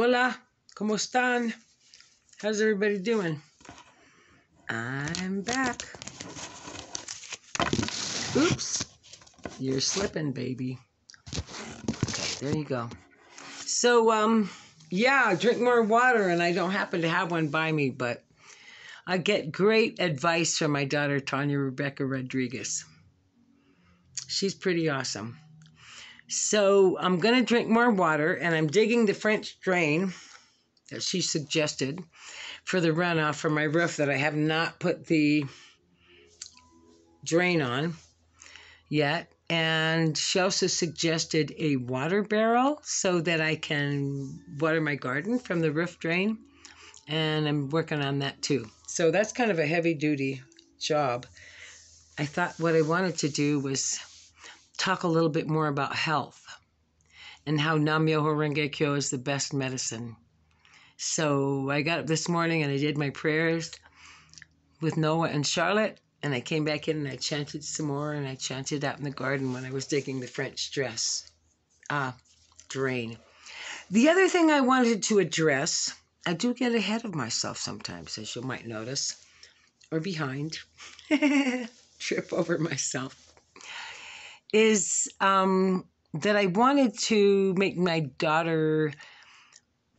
Hola, ¿cómo están? How's everybody doing? I'm back. Oops, you're slipping, baby. Okay, there you go. So, um, yeah, drink more water, and I don't happen to have one by me, but I get great advice from my daughter, Tanya Rebecca Rodriguez. She's pretty awesome. So I'm going to drink more water, and I'm digging the French drain that she suggested for the runoff from my roof that I have not put the drain on yet. And she also suggested a water barrel so that I can water my garden from the roof drain. And I'm working on that too. So that's kind of a heavy duty job. I thought what I wanted to do was talk a little bit more about health and how Nam-myoho Renge Kyo is the best medicine. So I got up this morning and I did my prayers with Noah and Charlotte, and I came back in and I chanted some more, and I chanted out in the garden when I was digging the French dress ah, drain. The other thing I wanted to address, I do get ahead of myself sometimes, as you might notice, or behind, trip over myself is um, that I wanted to make my daughter,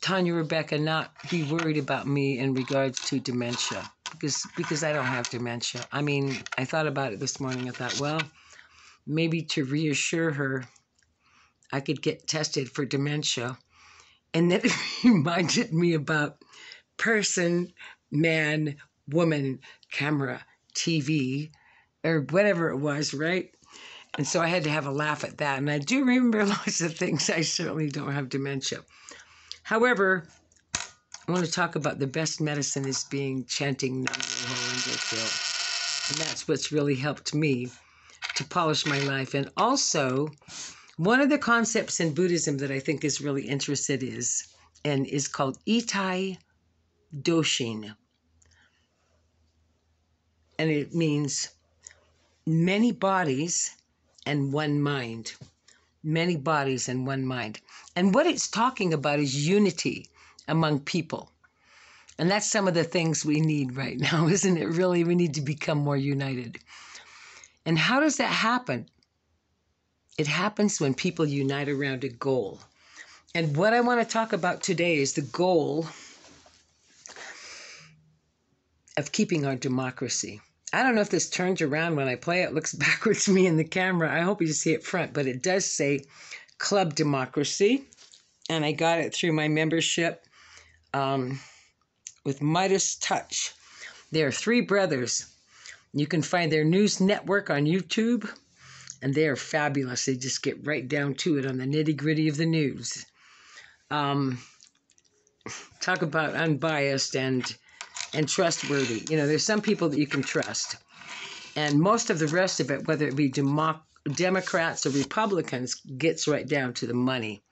Tanya Rebecca, not be worried about me in regards to dementia because because I don't have dementia. I mean, I thought about it this morning. I thought, well, maybe to reassure her, I could get tested for dementia, and then it reminded me about person, man, woman, camera, TV, or whatever it was, right? And so I had to have a laugh at that. And I do remember lots of things. I certainly don't have dementia. However, I want to talk about the best medicine is being chanting And that's what's really helped me to polish my life. And also, one of the concepts in Buddhism that I think is really interested is and is called Itai Doshin. And it means many bodies and one mind. Many bodies and one mind. And what it's talking about is unity among people. And that's some of the things we need right now, isn't it? Really, we need to become more united. And how does that happen? It happens when people unite around a goal. And what I want to talk about today is the goal of keeping our democracy. I don't know if this turns around when I play it, looks backwards to me in the camera. I hope you see it front, but it does say Club Democracy. And I got it through my membership um, with Midas Touch. They are three brothers. You can find their news network on YouTube, and they are fabulous. They just get right down to it on the nitty gritty of the news. Um, talk about unbiased and and trustworthy. You know, there's some people that you can trust. And most of the rest of it, whether it be Demo- Democrats or Republicans, gets right down to the money.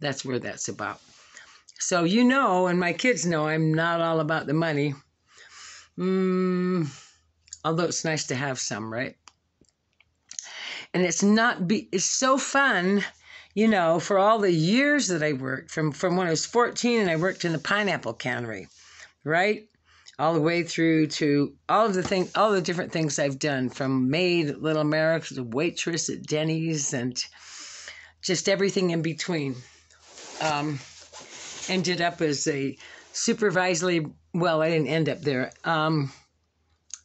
That's where that's about. So you know, and my kids know, I'm not all about the money. Mm, although it's nice to have some, right? And it's not be it's so fun, you know, for all the years that I worked from from when I was 14 and I worked in the pineapple cannery, right? All the way through to all of the thing, all the different things I've done, from maid Little America to waitress at Denny's, and just everything in between. Um, ended up as a supervisory. Well, I didn't end up there. Um,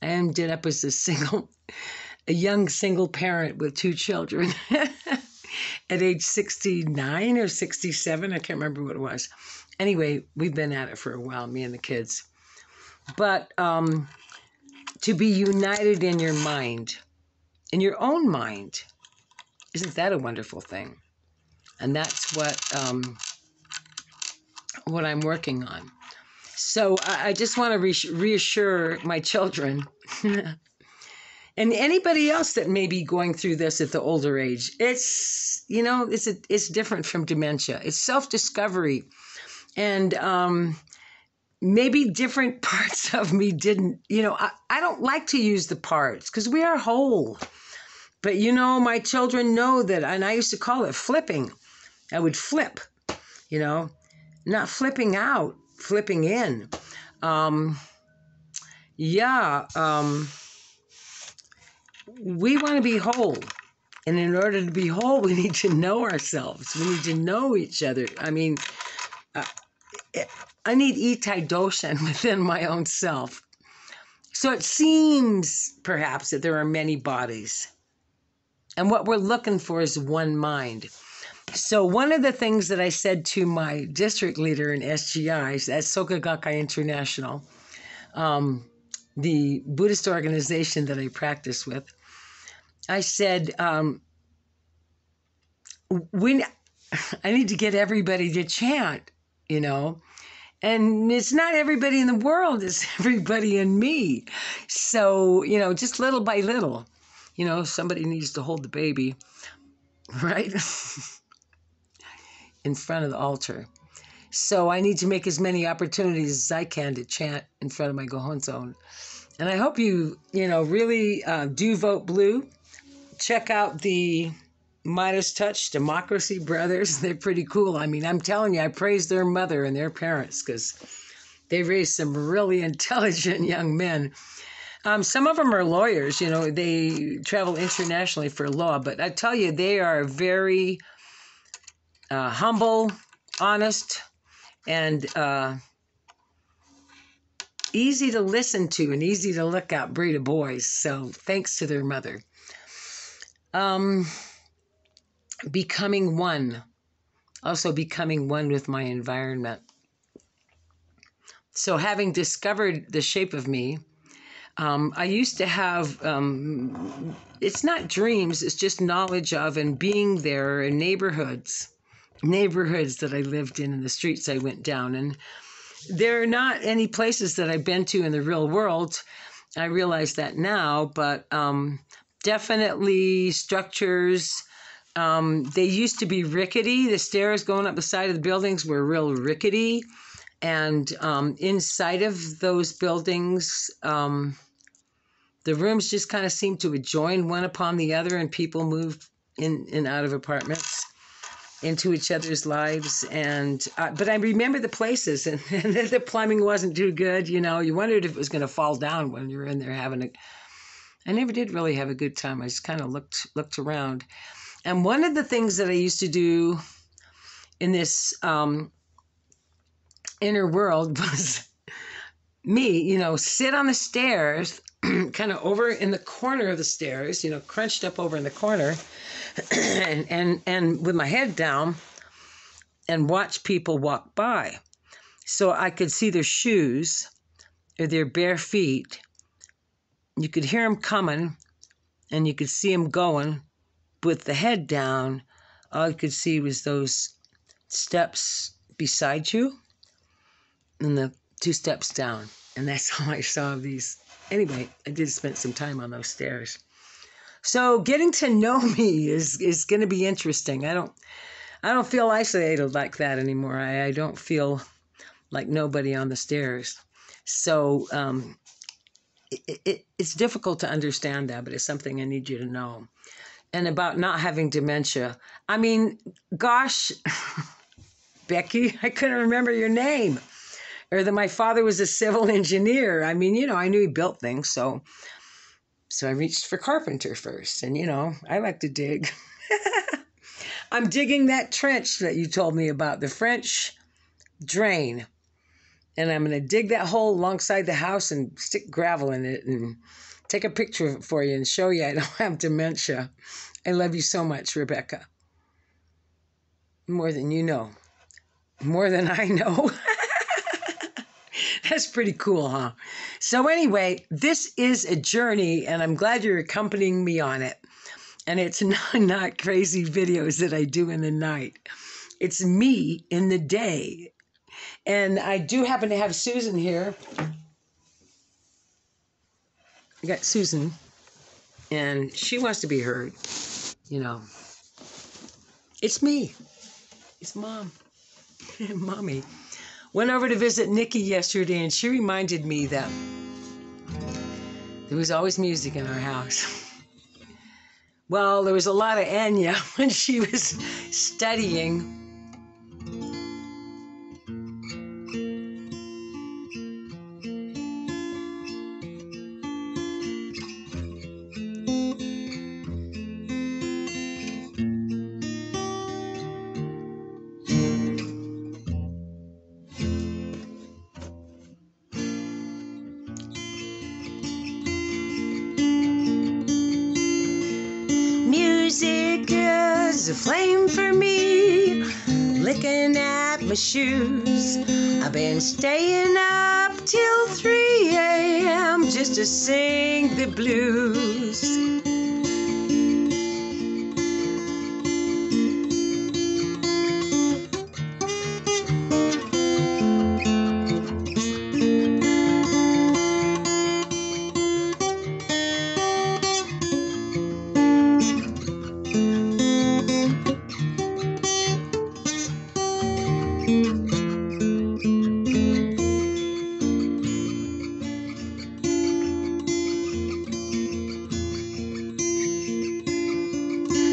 I ended up as a single, a young single parent with two children. at age 69 or 67, I can't remember what it was. Anyway, we've been at it for a while, me and the kids but um, to be united in your mind, in your own mind. Isn't that a wonderful thing? And that's what um, what I'm working on. So I, I just want to re- reassure my children and anybody else that may be going through this at the older age. It's you know it's a, it's different from dementia. It's self discovery, and um, maybe different parts of me didn't, you know, I, I don't like to use the parts because we are whole. But you know, my children know that, and I used to call it flipping. I would flip, you know, not flipping out, flipping in. Um, yeah, um, we want to be whole. And in order to be whole, we need to know ourselves. We need to know each other. I mean, uh, I need itai doshin within my own self. So it seems perhaps that there are many bodies. And what we're looking for is one mind. So one of the things that I said to my district leader in SGI, at Soka Gakkai International, um, the Buddhist organization that I practice with, I said, um, we, I need to get everybody to chant, you know. And it's not everybody in the world, it's everybody in me. So, you know, just little by little, you know, somebody needs to hold the baby, right? in front of the altar. So I need to make as many opportunities as I can to chant in front of my Gohonzon. And I hope you, you know, really uh, do vote blue. Check out the Midas Touch Democracy Brothers. They're pretty cool. I mean, I'm telling you, I praise their mother and their parents because they raised some really intelligent young men. Um, some of them are lawyers, you know, they travel internationally for law, but I tell you, they are very uh, humble, honest, and uh, easy to listen to and easy to look at breed of boys. So thanks to their mother. Um, becoming one, also becoming one with my environment. So having discovered the shape of me, um, I used to have, um, it's not dreams, it's just knowledge of and being there in neighborhoods neighborhoods that I lived in and the streets I went down. And there are not any places that I've been to in the real world. I realize that now, but um, definitely structures. Um, they used to be rickety. The stairs going up the side of the buildings were real rickety. And um, inside of those buildings, um, the rooms just kind of seemed to adjoin one upon the other, and people moved in and out of apartments into each other's lives and uh, but i remember the places and, and, the plumbing wasn't too good you know you wondered if it was going to fall down when you were in there having a i never did really have a good time i just kind of looked looked around and one of the things that i used to do in this um, inner world was me you know sit on the stairs kind of over in the corner of the stairs you know crunched up over in the corner and, and, and with my head down and watch people walk by. So I could see their shoes or their bare feet. You could hear them coming and you could see them going with the head down. All I could see was those steps beside you and the two steps down. And that's how I saw these. Anyway, I did spend some time on those stairs. So getting to know me is is going to be interesting. I don't I don't feel isolated like that anymore. I, I don't feel like nobody on the stairs. So um, it, it, it's difficult to understand that, but it's something I need you to know. And about not having dementia. I mean, gosh, Becky, I couldn't remember your name. Or that my father was a civil engineer. I mean, you know, I knew he built things, so so I reached for carpenter first. And, you know, I like to dig. I'm digging that trench that you told me about, the French drain. And I'm going to dig that hole alongside the house and stick gravel in it and take a picture for you and show you I don't have dementia. I love you so much, Rebecca. More than you know. More than I know. That's pretty cool, huh? So, anyway, this is a journey, and I'm glad you're accompanying me on it. And it's not, not crazy videos that I do in the night, it's me in the day. And I do happen to have Susan here. I got Susan, and she wants to be heard. You know, it's me, it's mom, mommy. Went over to visit Nikki yesterday, and she reminded me that there was always music in our house. Well, there was a lot of Enya when she was studying. Is a flame for me. Licking at my shoes. I've been staying up till 3 a.m. just to sing the blues.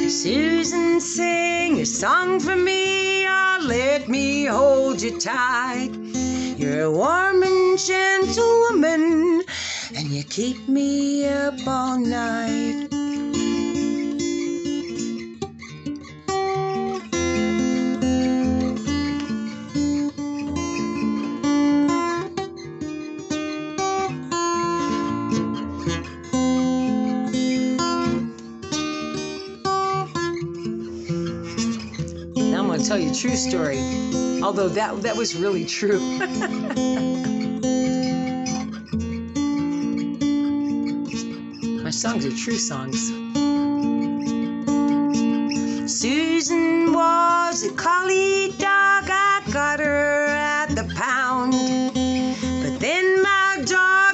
Susan, sing a song for me, or let me hold you tight. You're a warm and gentle woman, and you keep me up all night. Tell you a true story. Although that that was really true. My songs are true songs. Susan was a collie dog. I got her at the pound. But then my dog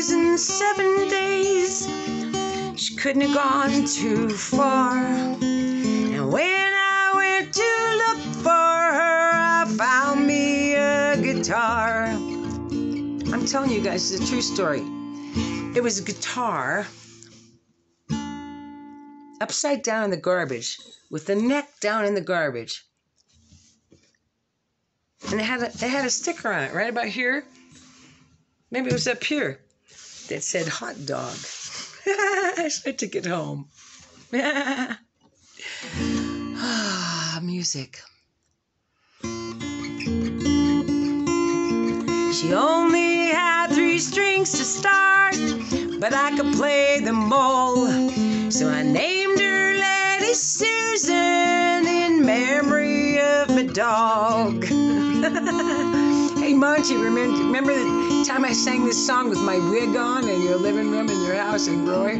Susan seven days. She couldn't have gone too far. And when I went to look for her, I found me a guitar. I'm telling you guys, it's a true story. It was a guitar upside down in the garbage with the neck down in the garbage. And it had a, it had a sticker on it right about here. Maybe it was up here that said hot dog. I took it home. ah, music. She only had three strings to start, but I could play them all. So I named her Lady Susan in memory of my dog. Monty, remember, remember the time I sang this song with my wig on in your living room in your house in Roy?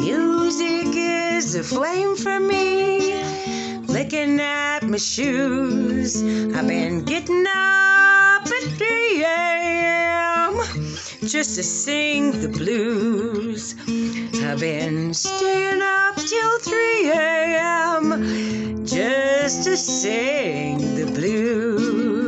Music is a flame for me, licking at my shoes. I've been getting up at 3 a.m. just to sing the blues. I've been staying up till 3 a.m. just to sing the blues.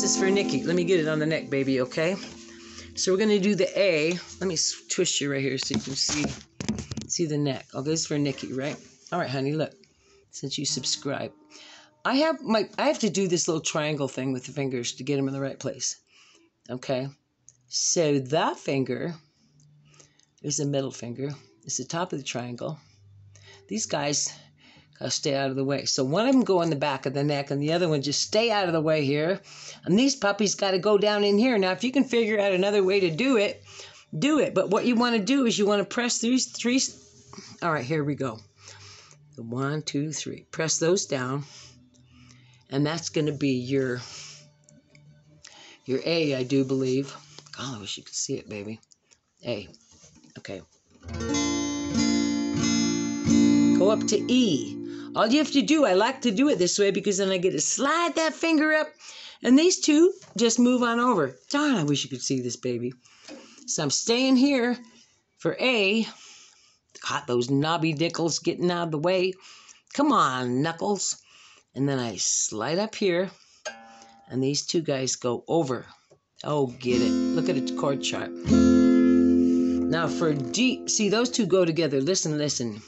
This is for Nikki. Let me get it on the neck, baby, okay? So we're going to do the A. Let me twist you right here so you can see see the neck. Okay, this is for Nikki, right? All right, honey, look. Since you subscribe. I have my I have to do this little triangle thing with the fingers to get them in the right place. Okay? So that finger is the middle finger. It's the top of the triangle. These guys gotta stay out of the way. So one of them go in the back of the neck, and the other one just stay out of the way here. And these puppies got to go down in here. Now, if you can figure out another way to do it, do it. But what you want to do is you want to press these three. All right, here we go. One, two, three. Press those down, and that's going to be your your A, I do believe. God, I wish you could see it, baby. A. Okay. Go up to E. All you have to do, I like to do it this way because then I get to slide that finger up and these two just move on over. Darn, I wish you could see this baby. So I'm staying here for A. Got those knobby dickles getting out of the way. Come on, Knuckles. And then I slide up here and these two guys go over. Oh, get it. Look at the chord chart. Now for D, see those two go together. Listen, listen.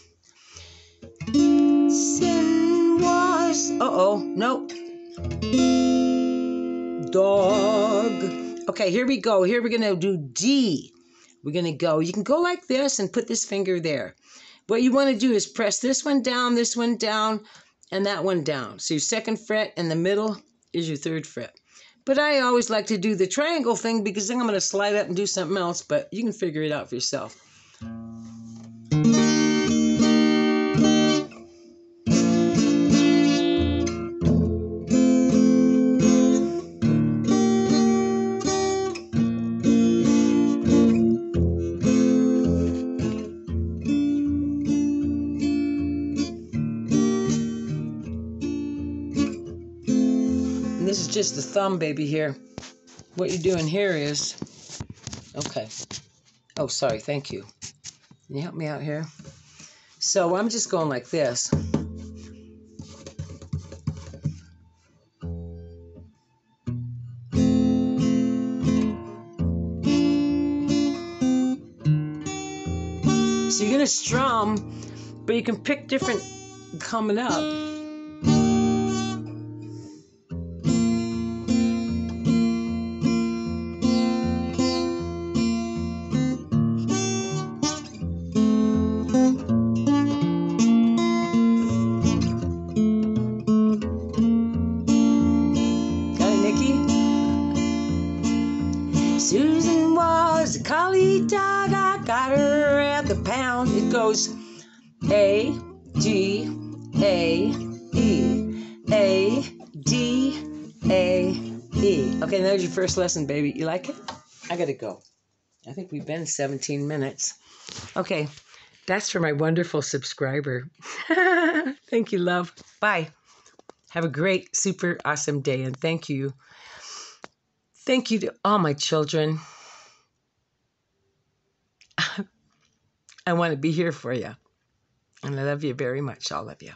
Was. Uh oh, no. Dog. Okay, here we go. Here we're gonna do D. we're going to go. You can go like this and put this finger there. What you want to do is press this one down, this one down, and that one down. So your second fret and the middle is your third fret. But I always like to do the triangle thing because then I'm going to slide up and do something else, but you can figure it out for yourself. Just the thumb, baby, here. What you're doing here is... Okay. Oh, sorry. Thank you. Can you help me out here? So I'm just going like this. So you're to strum, but you can pick different coming up. A, G, A, E. A, D, A, E. Okay, there's your first lesson, baby. You like it? I gotta go. I think we've been 17 minutes. Okay, that's for my wonderful subscriber. thank you, love. Bye. Have a great, super awesome day, and thank you. Thank you to all my children. I want to be here for you. And I love you very much, all of you.